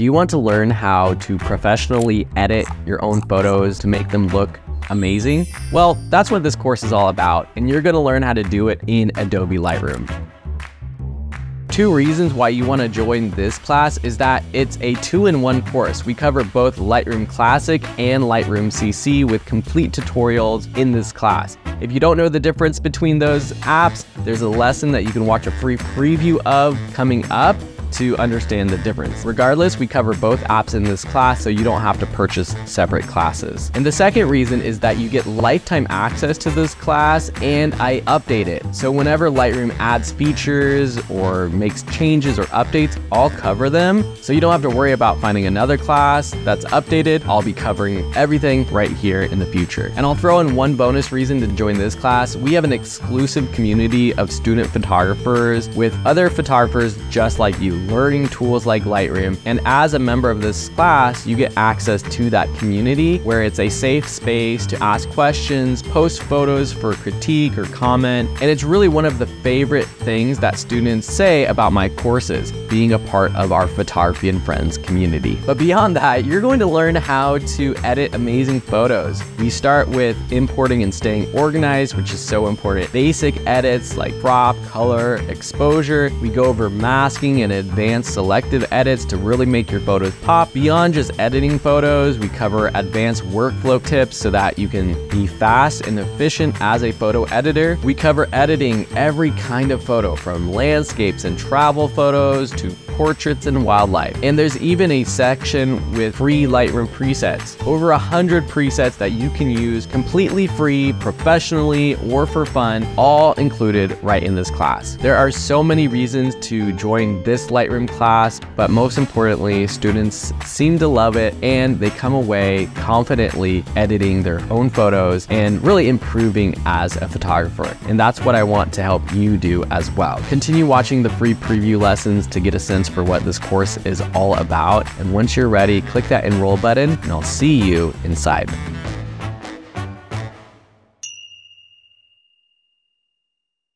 Do you want to learn how to professionally edit your own photos to make them look amazing? Well, that's what this course is all about, and you're gonna learn how to do it in Adobe Lightroom. Two reasons why you want to join this class is that it's a two-in-one course. We cover both Lightroom Classic and Lightroom CC with complete tutorials in this class. If you don't know the difference between those apps, there's a lesson that you can watch a free preview of coming up to understand the difference. Regardless, we cover both apps in this class, so you don't have to purchase separate classes. And the second reason is that you get lifetime access to this class and I update it. So whenever Lightroom adds features or makes changes or updates, I'll cover them. So you don't have to worry about finding another class that's updated. I'll be covering everything right here in the future. And I'll throw in one bonus reason to join this class. We have an exclusive community of student photographers with other photographers just like you learning tools like Lightroom. And as a member of this class, you get access to that community where it's a safe space to ask questions, post photos for critique or comment. And it's really one of the favorite things that students say about my courses, being a part of our Photography and Friends community. But beyond that, you're going to learn how to edit amazing photos. We start with importing and staying organized, which is so important. Basic edits like crop, color, exposure. We go over masking and advanced selective edits to really make your photos pop. Beyond just editing photos, we cover advanced workflow tips so that you can be fast and efficient as a photo editor. We cover editing every kind of photo from landscapes and travel photos to portraits and wildlife. And there's even a section with free Lightroom presets. Over a hundred presets that you can use completely free, professionally, or for fun, all included right in this class. There are so many reasons to join this Lightroom class, but most importantly, students seem to love it and they come away confidently editing their own photos and really improving as a photographer. And that's what I want to help you do as well. Continue watching the free preview lessons to get a sense for what this course is all about. And once you're ready, click that enroll button and I'll see you inside.